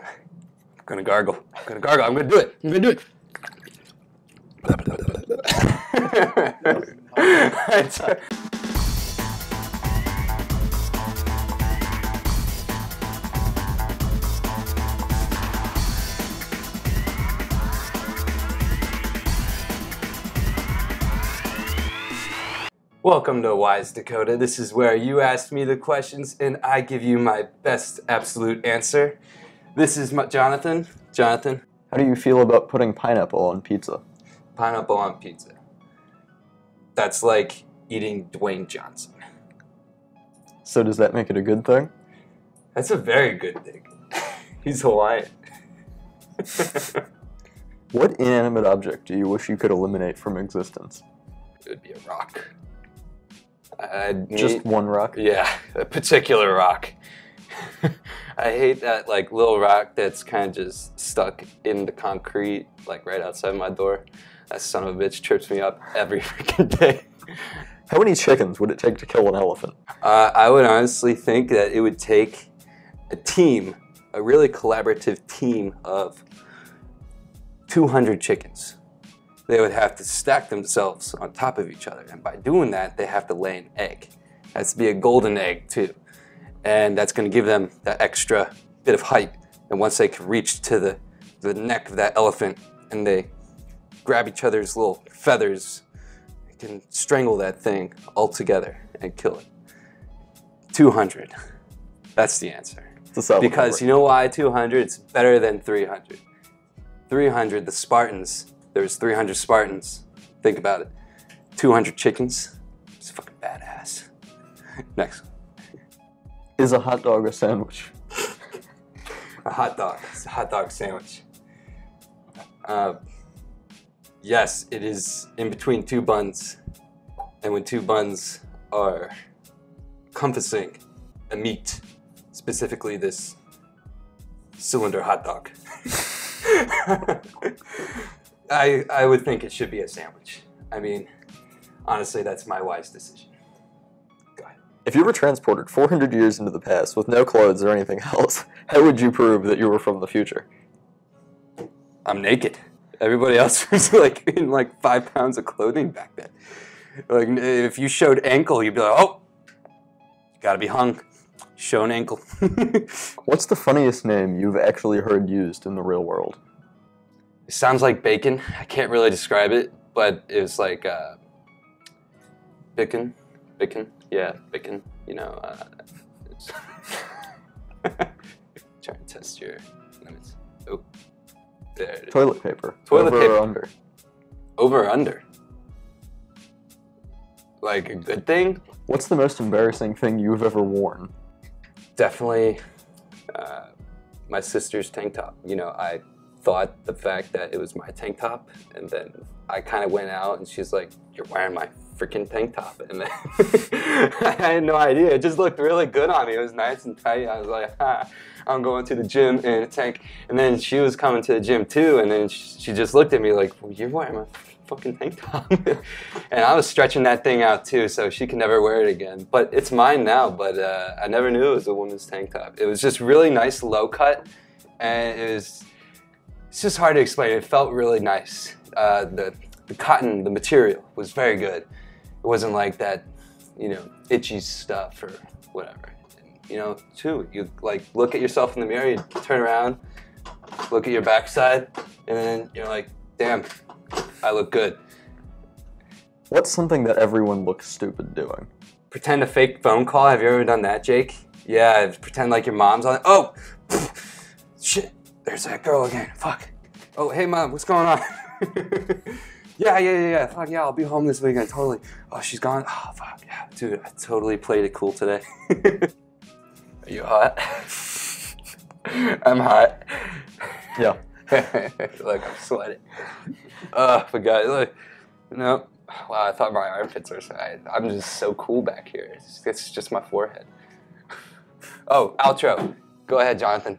I'm gonna gargle. I'm gonna gargle. I'm gonna do it. I'm gonna do it. Welcome to Wise Dakota. This is where you ask me the questions and I give you my best absolute answer. This is my, Jonathan. Jonathan, How do you feel about putting pineapple on pizza? pineapple on pizza. That's like eating Dwayne Johnson. So does that make it a good thing? That's a very good thing. He's Hawaiian. What inanimate object do you wish you could eliminate from existence? It would be a rock. I'd Just need- one rock? Yeah, a particular rock. I hate that like little rock that's kind of just stuck in the concrete, like right outside my door. That son of a bitch trips me up every freaking day. How many chickens would it take to kill an elephant? Uh, I would honestly think that it would take a team, a really collaborative team of 200 chickens. They would have to stack themselves on top of each other, and by doing that, they have to lay an egg. It has to be a golden egg too, and that's going to give them that extra bit of height. And once they can reach to the the neck of that elephant, and they grab each other's little feathers, they can strangle that thing all together and kill it. 200. That's the answer. It's a solid Because you know why 200? It's better than 300. 300, the Spartans, there was 300 Spartans. Think about it. 200 chickens. It's fucking badass. Next. Is a hot dog a sandwich? A hot dog. It's a hot dog sandwich. Uh, yes, it is in between two buns. And when two buns are compassing a meat, specifically this cylinder hot dog, I, I would think it should be a sandwich. I mean, honestly, that's my wise decision. If you were transported 400 years into the past with no clothes or anything else, how would you prove that you were from the future? I'm naked. Everybody else was like in like five pounds of clothing back then. Like if you showed ankle, you'd be like, oh, gotta be hung. Show an ankle. What's the funniest name you've actually heard used in the real world? It sounds like bacon. I can't really describe it, but it was like uh, bacon, bacon, yeah, bacon. You know, uh, it's- try and test your limits. Oh, there it is. Toilet paper. Toilet Over paper. or under? Over or under? Like a good thing? What's the most embarrassing thing you've ever worn? Definitely uh, my sister's tank top. You know, I thought the fact that it was my tank top, and then I kind of went out and she's like, You're wearing my freaking tank top. And then I had no idea. It just looked really good on me. It was nice and tight. I was like, ha, I'm going to the gym in a tank. And then she was coming to the gym too, and then she just looked at me like, well, You're wearing my fucking tank top. and I was stretching that thing out too, so she can never wear it again. But it's mine now, but uh, I never knew it was a woman's tank top. It was just really nice low cut, and it was, it's just hard to explain. It felt really nice. Uh, the, the cotton, the material was very good. It wasn't like that, you know, itchy stuff or whatever. And, you know, too, you like look at yourself in the mirror, you turn around, look at your backside, and then you're like, damn, I look good. What's something that everyone looks stupid doing? Pretend a fake phone call. Have you ever done that, Jake? Yeah, pretend like your mom's on it. Oh, shit, there's that girl again. Fuck. Oh, hey, mom, what's going on? yeah, yeah, yeah, yeah. Fuck, yeah, I'll be home this weekend. Totally. Oh, she's gone. Oh, fuck, yeah. Dude, I totally played it cool today. Are you hot? I'm hot. Yeah. look, I'm sweating. Oh, but guys, look. No. Wow, I thought my armpits were. I, I'm just so cool back here. It's, it's just my forehead. Oh, outro. Go ahead, Jonathan.